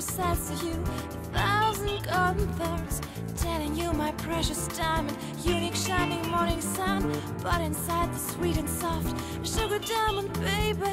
mirror says to you. A thousand golden thoughts, telling you my precious diamond, unique shining morning sun. But inside the sweet and soft. Sugar diamond, baby,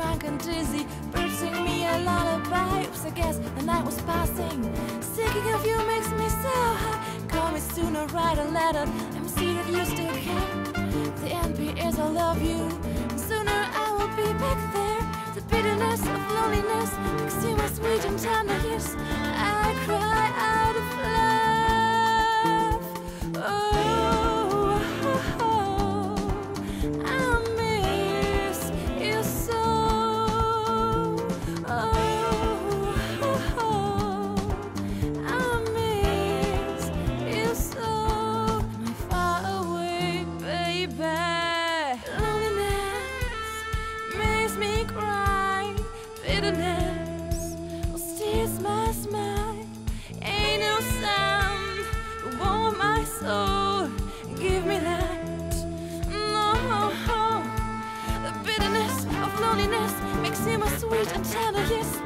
drunk and dizzy. Birds sing me a lullaby. Oops, I guess the night was passing. Thinking of you makes me so high. Call me sooner, write a letter. See that you still care. The NP is I love you. Sooner I will be back there. The bitterness of loneliness makes you my sweet and tender. Yes, I Bitterness steals my smile. Ain't no sound warm my soul. Give me light. No, the bitterness of loneliness makes you more sweet and tender. Yes,